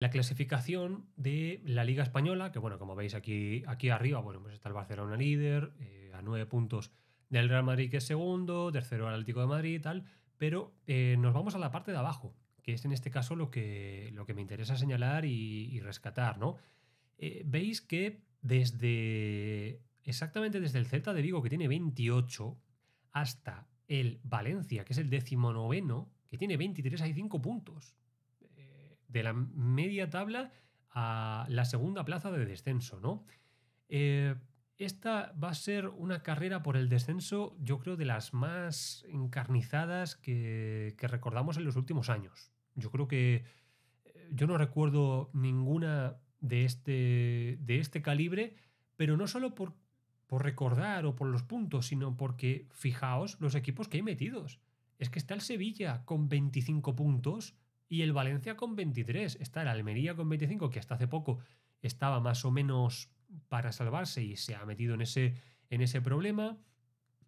la clasificación de la Liga Española, que bueno, como veis aquí, aquí arriba, bueno, pues está el Barcelona líder, eh, a nueve puntos del Real Madrid que es segundo, tercero el Atlético de Madrid y tal, pero eh, nos vamos a la parte de abajo, que es en este caso lo que, lo que me interesa señalar y, rescatar, ¿no? Eh, veis que desde, exactamente desde el Celta de Vigo, que tiene 28, hasta el Valencia, que es el decimonoveno, que tiene 23, hay 5 puntos de la media tabla a la segunda plaza de descenso, ¿no? Eh, esta va a ser una carrera por el descenso, yo creo, de las más encarnizadas que, recordamos en los últimos años. Yo creo que eh, yo no recuerdo ninguna de este, de este calibre, pero no solo por, por recordar o por los puntos, sino porque fijaos los equipos que hay metidos. Es que está el Sevilla con 25 puntos y el Valencia con 23. Está el Almería con 25, que hasta hace poco estaba más o menos para salvarse y se ha metido en ese, en ese problema.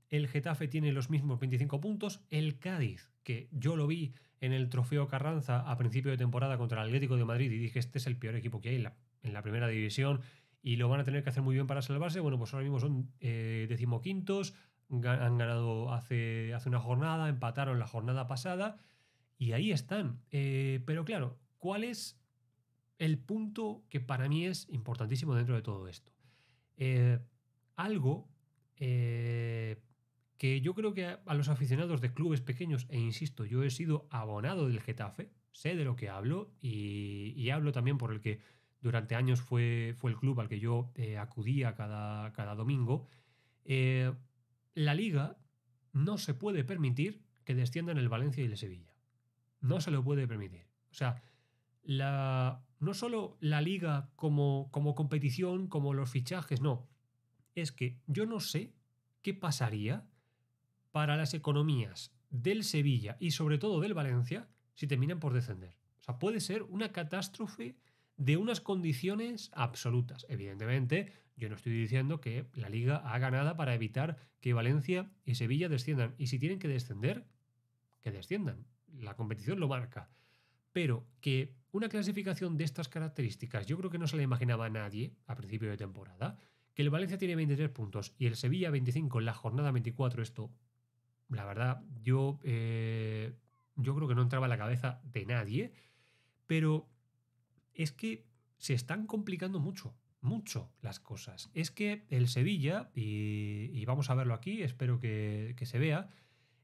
El Getafe tiene los mismos 25 puntos. El Cádiz, que yo lo vi en el Trofeo Carranza a principio de temporada contra el Atlético de Madrid y dije, este es el peor equipo que hay en la, primera división y lo van a tener que hacer muy bien para salvarse. Bueno, pues ahora mismo son eh, decimoquintos, han ganado hace, hace una jornada, empataron la jornada pasada y ahí están. Eh, pero claro, ¿cuál es el punto que para mí es importantísimo dentro de todo esto? Eh, algo eh, que yo creo que a, los aficionados de clubes pequeños, e insisto, yo he sido abonado del Getafe, sé de lo que hablo y, hablo también por el que durante años fue, fue el club al que yo acudía cada, cada domingo. la liga no se puede permitir que desciendan el Valencia y el Sevilla. No se lo puede permitir. O sea, la, no solo la liga como, como competición, como los fichajes, no. Es que yo no sé qué pasaría para las economías del Sevilla y sobre todo del Valencia si terminan por descender. O sea, puede ser una catástrofe de unas condiciones absolutas. Evidentemente, yo no estoy diciendo que la liga haga nada para evitar que Valencia y Sevilla desciendan. Y si tienen que descender, que desciendan la competición lo marca. Pero que una clasificación de estas características yo creo que no se la imaginaba a nadie a principio de temporada. Que el Valencia tiene 23 puntos y el Sevilla 25 en la jornada 24, esto, la verdad, yo, eh, yo creo que no entraba en la cabeza de nadie. Pero es que se están complicando mucho, mucho las cosas. Es que el Sevilla, y, vamos a verlo aquí, espero que, se vea,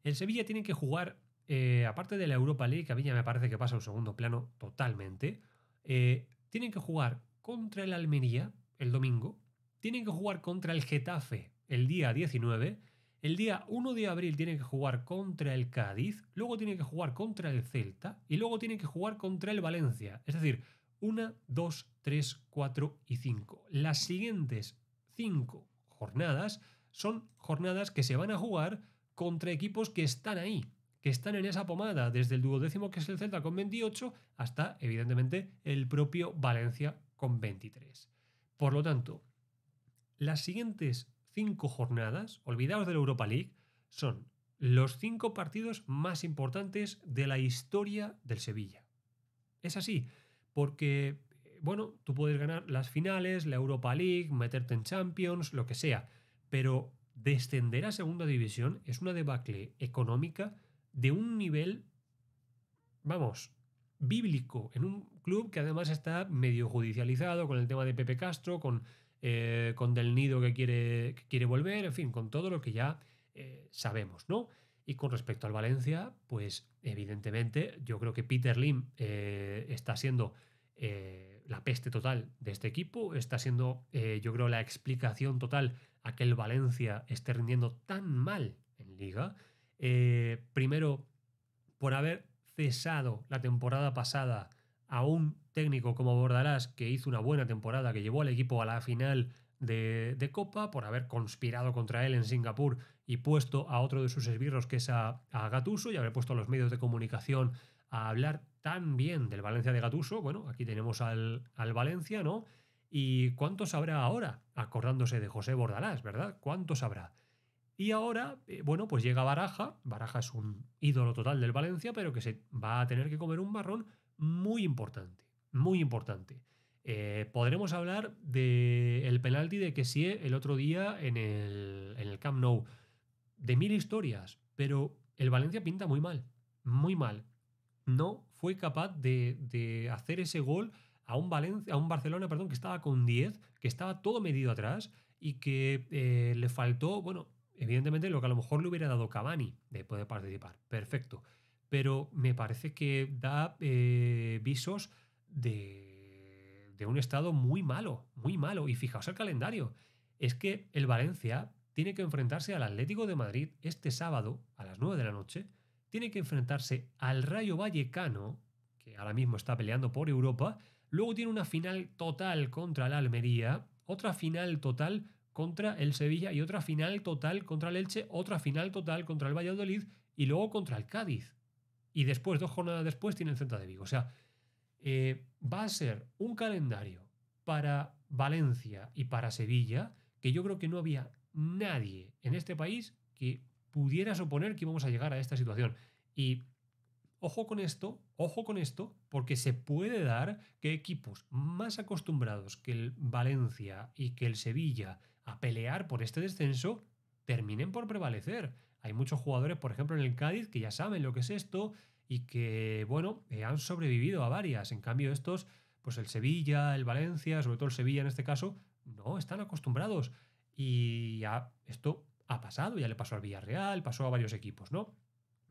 el Sevilla tiene que jugar eh, aparte de la Europa League, que a mí ya me parece que pasa a un segundo plano totalmente, eh, tienen que jugar contra el Almería el domingo, tienen que jugar contra el Getafe el día 19, el día 1 de abril tienen que jugar contra el Cádiz, luego tienen que jugar contra el Celta y luego tienen que jugar contra el Valencia. Es decir, 1, 2, 3, 4 y 5. Las siguientes 5 jornadas son jornadas que se van a jugar contra equipos que están ahí, están en esa pomada, desde el duodécimo que es el Celta con 28 hasta, evidentemente, el propio Valencia con 23. Por lo tanto, las siguientes cinco jornadas, olvidaos de la Europa League, son los cinco partidos más importantes de la historia del Sevilla. Es así, porque, bueno, tú puedes ganar las finales, la Europa League, meterte en Champions, lo que sea, pero descender a segunda división es una debacle económica de un nivel, vamos, bíblico, en un club que además está medio judicializado con el tema de Pepe Castro, con, eh, con Del Nido que quiere, quiere volver, en fin, con todo lo que ya eh, sabemos, ¿no? Y con respecto al Valencia, pues evidentemente yo creo que Peter Lim eh, está siendo la peste total de este equipo, está siendo yo creo la explicación total a que el Valencia esté rindiendo tan mal en liga eh, primero, por haber cesado la temporada pasada a un técnico como Bordalás, que hizo una buena temporada, que llevó al equipo a la final de, Copa, por haber conspirado contra él en Singapur y puesto a otro de sus esbirros, que es a, Gatuso, y haber puesto a los medios de comunicación a hablar tan bien del Valencia de Gatuso. Bueno, aquí tenemos al, al Valencia, ¿no? ¿Y cuántos habrá ahora? Acordándose de José Bordalás, ¿verdad? ¿Cuántos habrá? Y ahora, eh, bueno, pues llega Baraja. Baraja es un ídolo total del Valencia, pero que se va a tener que comer un marrón muy importante. muy importante. Eh, podremos hablar del penalti de sí el otro día en el, en el Camp Nou. De mil historias, pero el Valencia pinta muy mal, muy mal. No fue capaz de, hacer ese gol a un, Valencia, a un Barcelona perdón, que estaba con 10, que estaba todo medido atrás y que eh, le faltó, bueno, evidentemente lo que a lo mejor le hubiera dado Cavani de poder participar. Perfecto. Pero me parece que da eh, visos de de un estado muy malo, muy malo. Y fijaos el calendario. Es que el Valencia tiene que enfrentarse al Atlético de Madrid este sábado a las 9 de la noche. Tiene que enfrentarse al Rayo Vallecano, que ahora mismo está peleando por Europa. Luego tiene una final total contra la Almería, otra final total contra el Sevilla y otra final total contra el Elche, otra final total contra el Valladolid y luego contra el Cádiz. Y después, dos jornadas después, tiene el Celta de Vigo. O sea, eh, va a ser un calendario para Valencia y para Sevilla que yo creo que no había nadie en este país que pudiera suponer que íbamos a llegar a esta situación. Y ojo con esto, ojo con esto, porque se puede dar que equipos más acostumbrados que el Valencia y que el Sevilla a pelear por este descenso terminen por prevalecer. Hay muchos jugadores, por ejemplo, en el Cádiz, que ya saben lo que es esto, y que, bueno, eh, han sobrevivido a varias. En cambio, estos, pues el Sevilla, el Valencia, sobre todo el Sevilla en este caso, no están acostumbrados. Y ya esto ha pasado, ya le pasó al Villarreal, pasó a varios equipos, ¿no?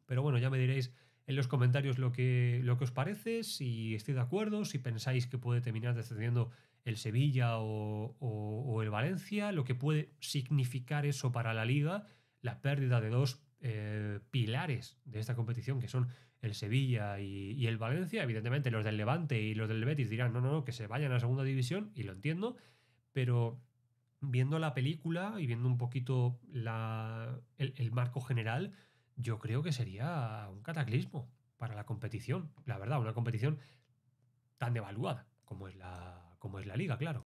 Pero bueno, ya me diréis en los comentarios lo que, lo que os parece, si estoy de acuerdo, si pensáis que puede terminar descendiendo el Sevilla o, el Valencia, lo que puede significar eso para la liga, la pérdida de dos eh, pilares de esta competición, que son el Sevilla y, el Valencia. Evidentemente, los del Levante y los del Betis dirán, no, no, no, que se vayan a la segunda división, y lo entiendo, pero viendo la película y viendo un poquito la, el, marco general, yo creo que sería un cataclismo para la competición. La verdad, una competición tan devaluada como es la, como es la liga, claro.